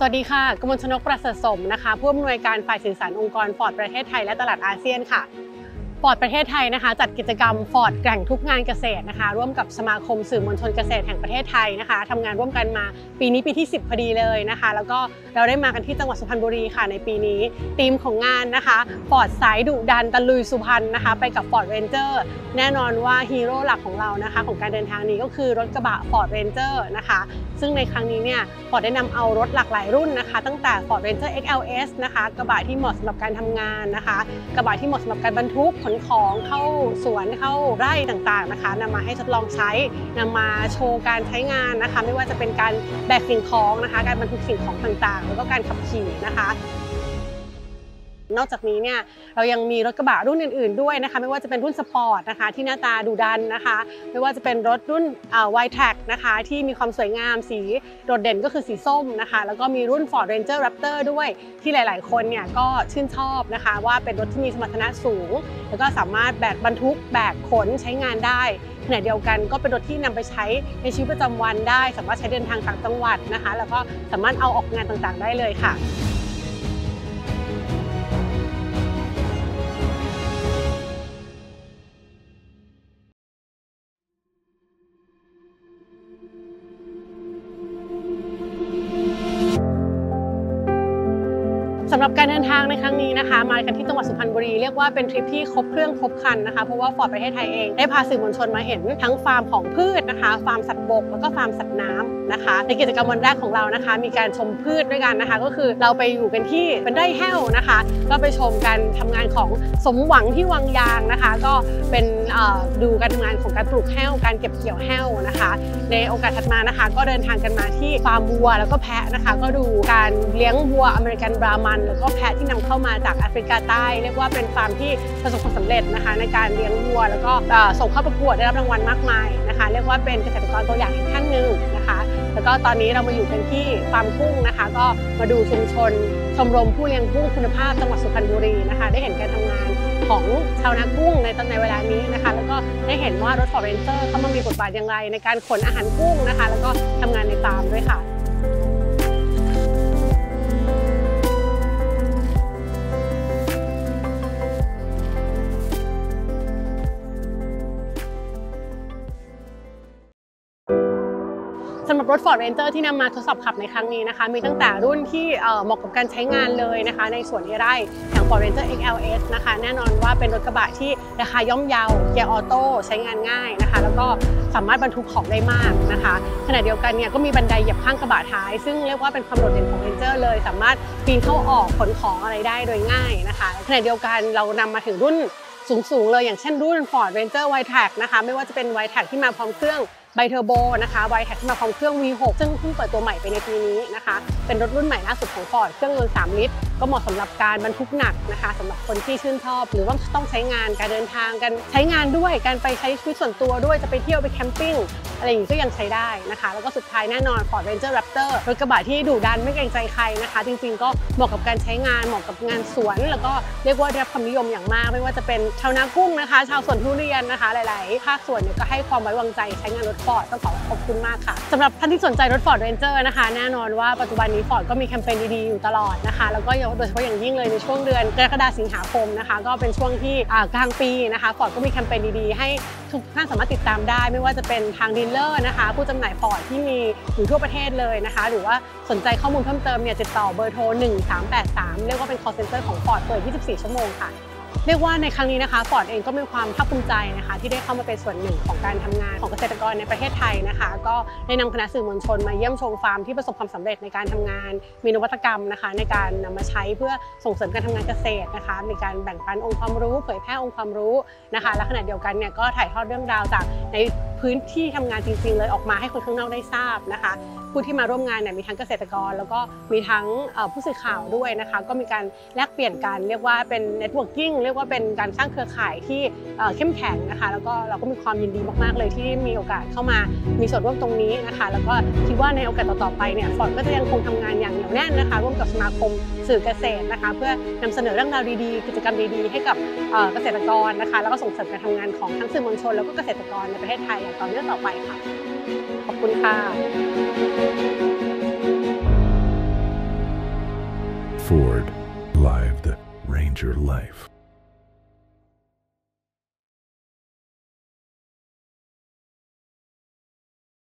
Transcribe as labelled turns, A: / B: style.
A: สวัสดีค่ะ กมลชนกประเสริฐสมนะคะ ผู้อำนวยการฝ่ายสื่อสารองค์กรฟอร์ดประเทศไทยและตลาดอาเซียนค่ะ ฟอร์ดประเทศไทยนะคะ จัดกิจกรรมฟอร์ดแกร่งทุกงานเกษตรนะคะ ร่วมกับสมาคมสื่อมวลชนเกษตรแห่งประเทศไทยนะคะทำงานร่วมกันมาปีนี้ปีที่ 10พอดีเลยนะคะ แล้วก็เราได้มากันที่จังหวัดสุพรรณบุรีค่ะในปีนี้ธีมของงานนะคะฟอร์ดสายดุดันตะลุยสุพรรณนะคะ ไปกับฟอร์ดเรนเจอร์แน่นอนว่าฮีโร่หลักของเรานะคะ ของการเดินทางนี้ก็คือรถกระบะฟอร์ดเรนเจอร์นะคะซึ่งในครั้งนี้เนี่ยฟอร์ดได้นำเอารถหลากหลายรุ่นนะคะ ตั้งแต่ Ford Ranger XLS นะคะกระบะที่เหมาะสำหรับการทำงานนะคะ กระบะที่เหมาะสำหรับการบรรทุกขนของเข้าสวนเข้าไร่ต่างๆนะคะนำมาให้ทดลองใช้นำมาโชว์การใช้งานนะคะ ไม่ว่าจะเป็นการแบกสิ่งของนะคะ การบรรทุกสิ่งของต่างๆ แล้วก็การขับขี่นะคะ นอกจากนี้เนี่ยเรายังมีรถกระบะรุ่นอื่น ๆด้วยนะคะไม่ว่าจะเป็นรุ่นสปอร์ตนะคะที่หน้าตาดูดันนะคะ ไม่ว่าจะเป็นรถรุ่นวายแท็กนะคะที่มีความสวยงามสีโดดเด่นก็คือสีส้มนะคะ แล้วก็มีรุ่น Ford Ranger Raptor ด้วยที่หลาย ๆ คนเนี่ยก็ชื่นชอบนะคะว่าเป็นรถที่มีสมรรถนะสูง แล้วก็สามารถแบกบรรทุกแบกขนใช้งานได้ขณะเดียวกันก็เป็นรถที่นำไปใช้ในชีวิตประจำวันได้ สามารถใช้เดินทางต่างจังหวัดนะคะ แล้วก็สามารถเอาออกงานต่างๆได้เลยค่ะ สำหรับการเดินทางในครั้งนี้นะคะมากันที่จังหวัดสุพรรณบุรีเรียกว่าเป็นทริปที่ครบเครื่องครบคันนะคะเพราะว่าฟอร์ดประเทศไทยเองได้พาสื่อมวลชนมาเห็นทั้งฟาร์มของพืชนะคะ ฟาร์มสัตว์บกแล้วก็ฟาร์มสัตว์น้ำนะคะ ในกิจกรรมวันแรกของเรานะคะ มีการชมพืชด้วยกันนะคะ ก็คือเราไปอยู่กันที่เป็นไร่แห้วนะคะ ก็ไปชมการทำงานของสมหวังที่วังยางนะคะ ก็เป็นดูการทำงานของการปลูกแห้วการเก็บเกี่ยวแห้วนะคะ ในโอกาสถัดมานะคะ ก็เดินทางกันมาที่ฟาร์มวัวแล้วก็แพะนะคะ ก็ดูการเลี้ยงวัว American Brahman แล้วก็แพะที่นำเข้ามาจากแอฟริกาใต้ เรียกว่าเป็นฟาร์มที่ประสบความสำเร็จนะคะ ในการเลี้ยงวัว แล้วก็ส่งเข้าประกวดได้รับรางวัลมากมายนะคะ เรียกว่าเป็นเกษตรกรตัวอย่างอีกท่านหนึ่งนะคะ แล้วก็ตอนนี้เรามาอยู่กันที่ฟาร์มกุ้งนะคะ ก็มาดูชุมชน ชมรมผู้เลี้ยงกุ้งคุณภาพจังหวัดสุพรรณบุรีนะคะ ได้เห็นการทำงานของชาวนากุ้งในตอนในเวลานี้นะคะ แล้วก็ได้เห็นว่ารถฟอร์ดเรนเจอร์เขามามีบทบาทอย่างไร ในการขนอาหารกุ้งนะคะ แล้วก็ทำงานในฟาร์มด้วยค่ะ สำหรับรถ Ford Ranger ที่นำมาทดสอบขับในครั้งนี้นะคะ มีตั้งแต่รุ่นที่เหมาะกับการใช้งานเลยนะคะ ในส่วนไร่อย่าง Ford Ranger XLS นะคะ แน่นอนว่าเป็นรถกระบะที่ราคาย่อมเยาเกียร์ออโต้ใช้งานง่ายนะคะ แล้วก็สามารถบรรทุกของได้มากนะคะขณะเดียวกันเนี่ยก็มีบันไดเหยียบข้างกระบะท้าย ซึ่งเรียกว่าเป็นความโดดเด่นของ Ranger เลย สามารถปีนเข้าออกขนของอะไรได้โดยง่ายนะคะขณะเดียวกันเรานำมาถึงรุ่นสูงๆเลยอย่างเช่นรุ่น Ford Ranger w i t e c นะคะไม่ว่าจะเป็น w i t e c ที่มาพร้อมเครื่อง bi-turbo นะคะ Wildtrak มาพร้อมเครื่อง V6 ซึ่งเพิ่งเปิดตัวใหม่ไปในปีนี้นะคะ เป็นรถรุ่นใหม่ล่าสุดของ Ford เครื่องยนต์3ลิตร ก็เหมาะสำหรับการบรรทุกหนักนะคะสำหรับคนที่ชื่นชอบ หรือว่าต้องใช้งานการเดินทางกันใช้งานด้วยการไปใช้ชีวิตส่วนตัวด้วยจะไปเที่ยวไป campingอะไรอย่างนี้ก็ยังใช้ได้นะคะ แล้วก็สุดท้ายแน่นอน Ford Ranger Raptor รถกระบะที่ดุดันไม่เกรงใจใครนะคะ จริงๆ ก็เหมาะกับการใช้งานเหมาะกับงานสวน แล้วก็เรียกว่าได้รับความนิยมอย่างมาก ไม่ว่าจะเป็นชาวนากุ้งนะคะ ชาวสวนทุเรียนนะคะ หลายๆ ภาคส่วนเนี่ยก็ให้ความไว้วางใจใช้งานรถ Ford ต้องขอขอบคุณมากค่ะสำหรับท่านที่สนใจรถ Ford Ranger นะคะ แน่นอนว่าปัจจุบันนี้ Ford ก็มีแคมเปญดีๆอยู่ตลอดนะคะ แล้วก็โดยเฉพาะอย่างยิ่งเลยในช่วงเดือนกรกฎาคมสิงหาคมนะคะ ก็เป็นช่วงที่กลางปีนะคะ Ford ก็มีแคมเปญดีๆ ให้ทุกท่านสามารถติดตามได้ ไม่ว่าจะเป็นทาง dealer นะคะ ผู้จำหน่าย Ford ที่มีอยู่ทั่วประเทศเลยนะคะ หรือว่าสนใจข้อมูลเพิ่มเติมเนี่ยติดต่อเบอร์โทร 1383 เรียกว่าเป็น call center ของ Ford เปิด 24 ชั่วโมงค่ะ เรียกว่าในครั้งนี้นะคะฟอร์ดเองก็มีความภาคภูมิใจนะคะ ที่ได้เข้ามาเป็นส่วนหนึ่งของการทำงานของเกษตรกรในประเทศไทยนะคะ ก็ได้นำคณะสื่อมวลชนมาเยี่ยมชมฟาร์มที่ประสบความสำเร็จในการทำงาน มีนวัตกรรมนะคะ ในการนำมาใช้เพื่อส่งเสริมการทำงานเกษตรนะคะ มีการแบ่งปันองค์ความรู้ เผยแพร่องค์ความรู้นะคะ และขณะเดียวกันเนี่ยก็ถ่ายทอดเรื่องราวจากใน พื้นที่ทำงานจริง ๆ เลยออกมาให้คนข้างนอกได้ทราบนะคะ ผู้ที่มาร่วมงานเนี่ยมีทั้งเกษตรกร แล้วก็มีทั้งผู้สื่อข่าวด้วยนะคะ ก็มีการแลกเปลี่ยนกันเรียกว่าเป็น networking เรียกว่าเป็นการสร้างเครือข่ายที่เข้มแข็งนะคะ แล้วก็เราก็มีความยินดีมากๆเลยที่มีโอกาสเข้ามามีส่วนร่วมตรงนี้นะคะ แล้วก็คิดว่าในโอกาสต่อๆไปเนี่ยฟอร์ดก็จะยังคงทำงานอย่างเหนียวแน่นนะคะ ร่วมกับสมาคมสื่อเกษตรนะคะ เพื่อนำเสนอเรื่องราวดีๆ กิจกรรมดีๆ ให้กับเกษตรกรนะคะ แล้วก็ส่งเสริมการทำงานของทั้งสื่อมวลชนแล้วก็เกษตรกรในประเทศไทยอย่ตอนเรื่องต่อไปค่ะ ขอบคุณค่ะ
B: Ford Live the Ranger Life